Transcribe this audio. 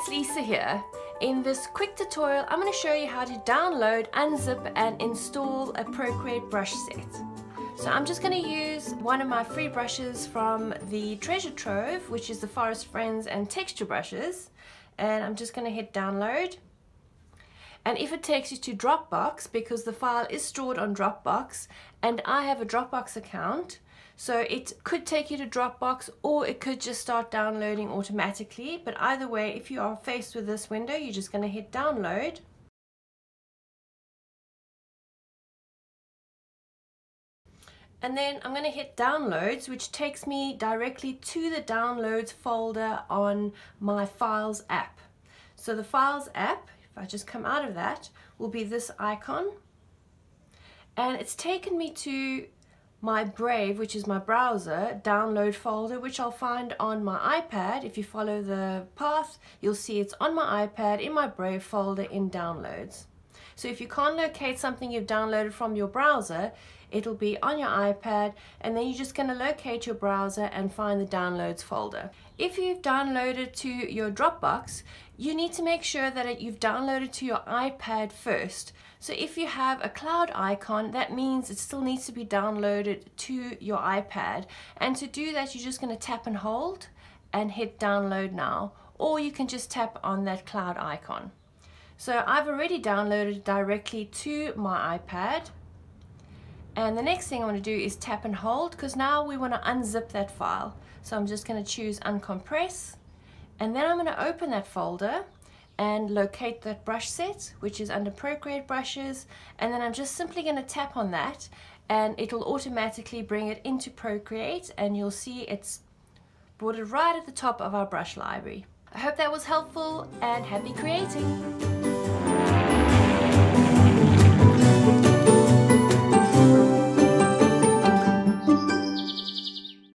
it's Lisa here. In this quick tutorial, I'm going to show you how to download, unzip and install a Procreate brush set. So I'm just going to use one of my free brushes from the Treasure Trove, which is the Forest Friends and Texture brushes. And I'm just going to hit download. And if it takes you to Dropbox, because the file is stored on Dropbox, and I have a Dropbox account, so it could take you to Dropbox or it could just start downloading automatically. But either way, if you are faced with this window, you're just going to hit download. And then I'm going to hit downloads, which takes me directly to the downloads folder on my files app. So the files app, if I just come out of that, will be this icon. And it's taken me to my Brave, which is my browser, download folder, which I'll find on my iPad. If you follow the path, you'll see it's on my iPad in my Brave folder in downloads. So if you can't locate something you've downloaded from your browser, it'll be on your iPad and then you're just going to locate your browser and find the downloads folder. If you've downloaded to your Dropbox, you need to make sure that you've downloaded to your iPad first. So if you have a cloud icon, that means it still needs to be downloaded to your iPad. And to do that, you're just going to tap and hold and hit download now. Or you can just tap on that cloud icon. So I've already downloaded directly to my iPad. And the next thing I want to do is tap and hold because now we want to unzip that file. So I'm just going to choose uncompress and then I'm going to open that folder and locate that brush set which is under Procreate brushes and then I'm just simply going to tap on that and it'll automatically bring it into Procreate and you'll see it's brought it right at the top of our brush library. I hope that was helpful and happy creating!